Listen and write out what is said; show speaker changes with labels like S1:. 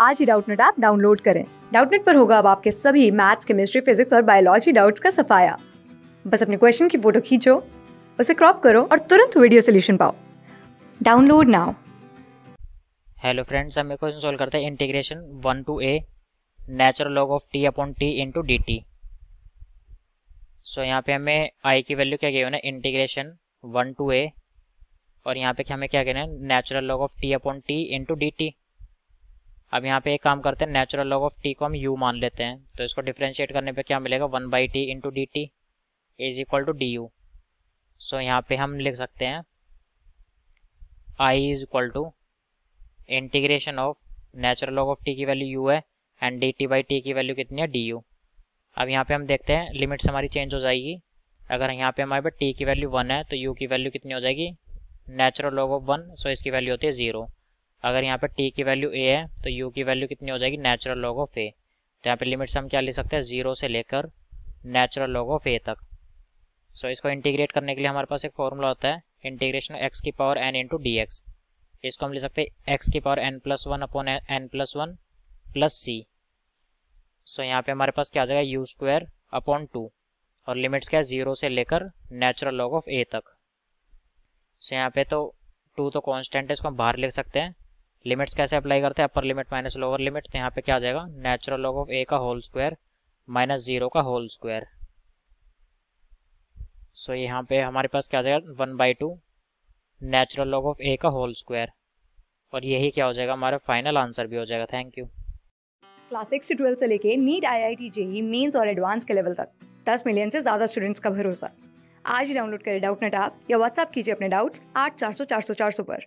S1: आज ही Doubtnut app download करें। डाउटनेट पर होगा अब आपके सभी मैथ्स, केमिस्ट्री, फिजिक्स और बायोलॉजी डाउट्स का सफाया। बस अपने क्वेश्चन की फ़ोटो खींचो, उसे क्रॉप करो और तुरंत वीडियो सोल्यूशन पाओ। Download now.
S2: हेलो फ्रेंड्स हम क्वेश्चन सॉल्व करते हैं integration one to a natural log of t upon t into d t so यहाँ पे हमें आई की वैल्यू क्या गिवन है इंटीग्रेशन वन टू ए, और यहाँ पे हमें क्या कहना है? Natural log of t upon t into d t अब यहाँ पे एक काम करते हैं नेचुरल लॉग ऑफ़ टी को हम यू मान लेते हैं। तो इसको डिफ्रेंशिएट करने पे क्या मिलेगा? One by t into d t is equal to d u so यहाँ पे हम लिख सकते हैं I is equal to integration of natural log of t की वैल्यू यू है and d t by t की वैल्यू कितनी है? डी यू अब यहाँ पे हम देखते हैं लिमिट्स हमारी चेंज हो जाएगी। अगर यहाँ पे हमारे पास टी की वैल्यू वन है तो यू की वैल्यू कितनी हो जाएगी? Natural log of one so इसकी वैल्यू होती है ज़ीरो अगर यहाँ पे टी की वैल्यू ए है तो यू की वैल्यू कितनी हो जाएगी? नेचुरल लॉग ऑफ़ ए तो यहाँ पे लिमिट्स हम क्या ले सकते हैं? ज़ीरो से लेकर नेचुरल लॉग ऑफ़ ए तक। सो so, इसको इंटीग्रेट करने के लिए हमारे पास एक फॉर्मूला होता है इंटीग्रेशन एक्स की power n into d x इसको हम ले सकते हैं एक्स की power n plus one upon n plus one plus c so यहाँ पे हमारे पास क्या आ जाएगा? यू स्क्वायर अपॉन टू और लिमिट्स क्या है? ज़ीरो से लेकर नेचुरल लॉग ऑफ़ ए तक। सो so, यहाँ पे तो टू तो कॉन्स्टेंट है इसको हम बाहर लिख सकते हैं। लिमिट्स कैसे अप्लाई करते हैं? Upper limit minus lower limit तो यहाँ पे क्या आ जाएगा? नेचुरल लॉग ऑफ़ ए का होल स्क्वायर माइनस ज़ीरो का होल स्क्वायर सो यहाँ पे हमारे पास क्या आ जाएगा? One by two natural log of a का होल स्क्वायर और यही क्या हो जाएगा? हमारा फाइनल आंसर भी हो जाएगा. थैंक यू
S1: क्लास सिक्स से ट्वेल्थ से लेके NEET I I T JEE mains और एडवांस के लेवल तक. दस मिलियन से ज़्यादा स्टूडेंट्स का भरोसा. आज ही डाउनलोड करें डाउट नेट ऐप या व्हाट्सअप कीजिए अपने डाउट्स आठ चार सौ चार सौ चार सौ पर.